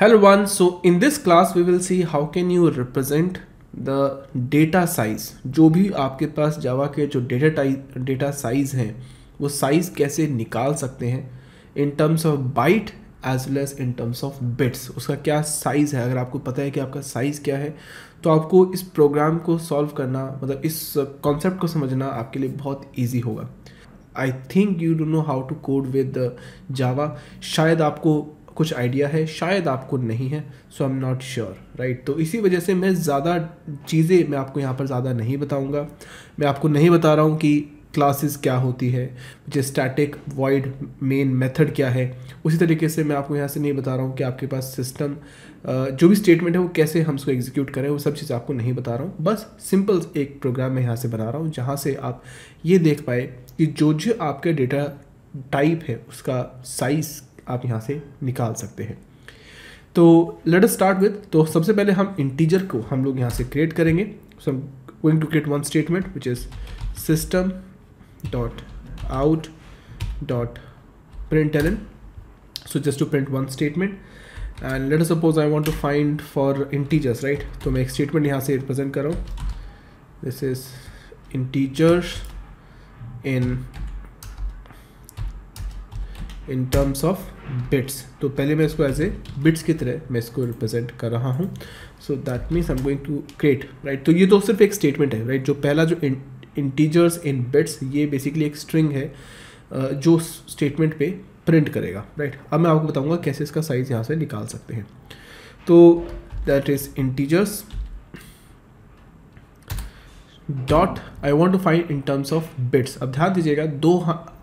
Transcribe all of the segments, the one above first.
Hello one, so in this class we will see how can you represent the data size. जो भी आपके पास जावा के जो data data size हैं वो साइज़ कैसे निकाल सकते हैं in terms of byte as well as in terms of bits उसका क्या साइज़ है? अगर आपको पता है कि आपका साइज़ क्या है तो आपको इस प्रोग्राम को सॉल्व करना मतलब इस कॉन्सेप्ट को समझना आपके लिए बहुत ईजी होगा। I think you do know how to code with Java शायद आपको कुछ आइडिया है, शायद आपको नहीं है so I am not sure right तो इसी वजह से मैं ज़्यादा चीज़ें मैं आपको यहाँ पर ज़्यादा नहीं बताऊँगा। मैं आपको नहीं बता रहा हूँ कि क्लासेस क्या होती है जो स्टैटिक वॉइड मेन मेथड क्या है। उसी तरीके से मैं आपको यहाँ से नहीं बता रहा हूँ कि आपके पास सिस्टम जो भी स्टेटमेंट है, वो कैसे हम उसको एग्जीक्यूट करें, वो सब चीज़ आपको नहीं बता रहा हूँ। बस सिंपल एक प्रोग्राम मैं यहाँ से बना रहा हूँ, जहाँ से आप ये देख पाए कि जो जो आपके डेटा टाइप है, उसका साइज़ आप यहाँ से निकाल सकते हैं। तो लेट एस स्टार्ट विथ तो सबसे पहले हम इंटीजर को हम लोग यहाँ से क्रिएट करेंगे। So going to create one statement which is system dot out dot print L so just to print one statement and let suppose I want to find for integers right तो मैं एक statement यहाँ से represent कर रहा हूँ। This is integers in in terms of bits. तो पहले मैं इसको एज ए बिट्स की तरह मैं इसको रिप्रेजेंट कर रहा हूँ। So that means I am going to create right तो ये तो सिर्फ़ एक स्टेटमेंट है राइट right? जो पहला जो इंटीजर्स इन बिट्स ये बेसिकली एक स्ट्रिंग है जो स्टेटमेंट पे प्रिंट करेगा राइट right? अब मैं आपको बताऊँगा कैसे इसका साइज़ यहाँ से निकाल सकते हैं। तो that is integers dot I want to find in terms of bits अब ध्यान दीजिएगा, दो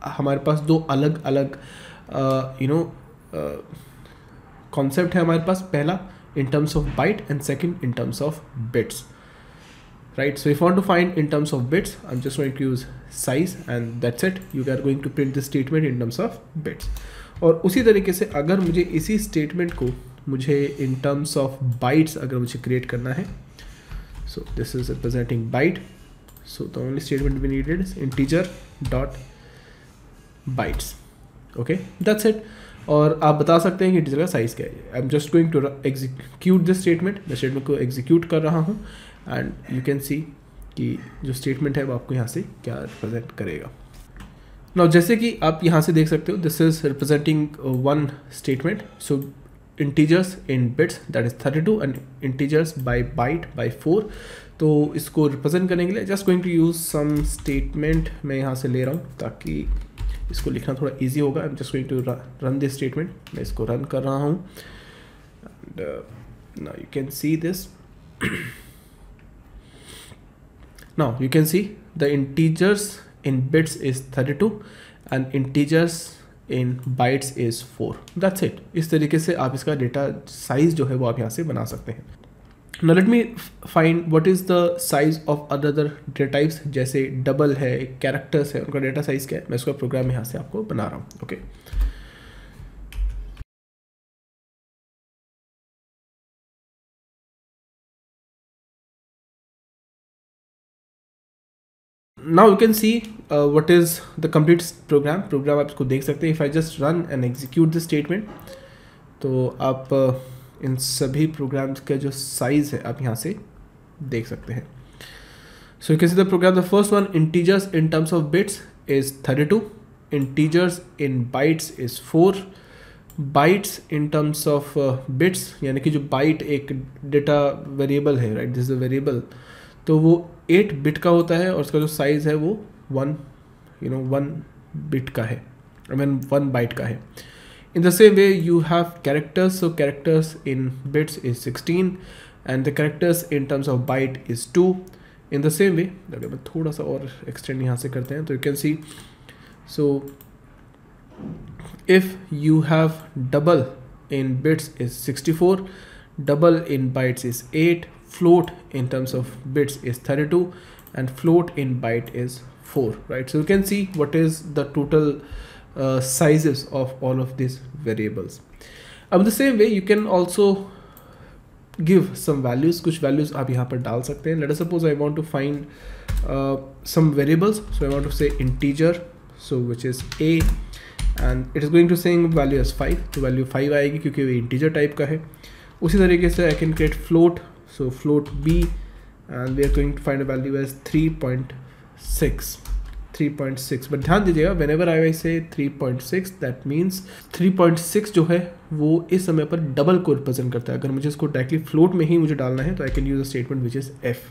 हमारे पास दो अलग अलग यू नो कॉन्सेप्ट है हमारे पास पहला in terms of byte and second in terms of bits right so if want to find in terms of bits I just want use size and that's it you are going to print the statement in terms of bits और उसी तरीके से अगर मुझे इसी statement को मुझे इन terms of bytes अगर मुझे क्रिएट करना है so this is representing byte so then statement be needed in teacher dot bytes okay? That's it. और आप बता सकते हैं कि इंटीजर का साइज़ क्या है। I am just going to execute this statement मैं स्टेटमेंट को एग्जीक्यूट कर रहा हूँ। एंड यू कैन सी कि जो स्टेटमेंट है वो आपको यहाँ से क्या रिप्रेजेंट करेगा। नाउ जैसे कि आप यहाँ से देख सकते हो this is representing one statement so integers in bits that is thirty two and integers by byte by four तो इसको रिप्रेजेंट करने के लिए just going to use some statement मैं यहाँ से ले रहा हूँ ताकि इसको लिखना थोड़ा इजी होगा। I am just going to run this statement मैं इसको रन कर रहा हूँ। Now you can see this now you can see the integers in bits is thirty two and integers in bytes is four that's it इस तरीके से आप इसका डेटा साइज़ जो है वो आप यहाँ से बना सकते हैं। Now let me find what is the size of other data types जैसे डबल है कैरेक्टर्स है उनका डेटा साइज़ क्या है मैं इसका प्रोग्राम यहाँ से आपको बना रहा हूँ okay? now you can see uh, what is the complete program program आप इसको देख सकते हैं if I just run and execute the statement तो आप uh, इन सभी प्रोग्राम्स का जो साइज़ है, आप यहाँ से देख सकते हैं। So you can see the program the first one integers in terms of bits is thirty two integers in bytes is four bytes in terms of bits यानी कि जो बाइट एक डेटा वेरिएबल है right this is a variable तो वो eight bit का होता है और उसका जो साइज़ है वो one you know one bit का है आई मीन वन बाइट का है। in the same way you have characters so characters in bits is 16 and the characters in terms of byte is 2 in the same way अगर मैं थोड़ा सा और extend यहाँ से करते हैं तो you can see so if you have double in bits is 64 double in bytes is 8 float in terms of bits is 32 and float in byte is 4 right so you can see what is the total sizes of all of these variables. अब the same way you can also give some values कुछ values आप यहाँ पर डाल सकते हैं. Let suppose I want to find some variables so I want to say integer so which is A and it is going to Seng value as five तो value five आएगी क्योंकि वो इंटीजर टाइप का है. उसी तरीके से I can create float so float B and we are going to find value as three point six 3.6 but ध्यान दीजिएगा वेन एवर आई से 3.6 दैट मीन्स 3.6 जो है, वो इस समय पर डबल को रिप्रेजेंट करता है। अगर मुझे इसको डायरेक्टली फ्लोट में ही मुझे डालना है तो I can use a statement which is F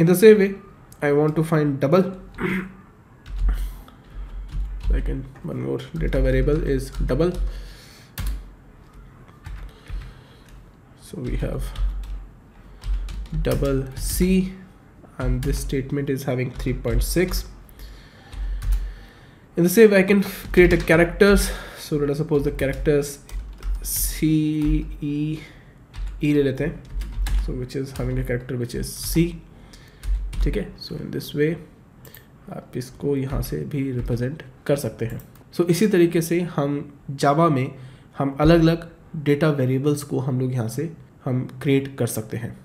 in the same way I want to find double I can, one more data variable is double. So we have and this statement is having 3.6 in the same way I can create a characters so let us suppose the characters C E E ले लेते हैं so which is having a character which is C ठीक है so in this way आप इसको यहाँ से भी रिप्रेजेंट कर सकते हैं सो so, इसी तरीके से हम जावा में हम अलग अलग डेटा वेरिएबल्स को हम लोग यहाँ से हम क्रिएट कर सकते हैं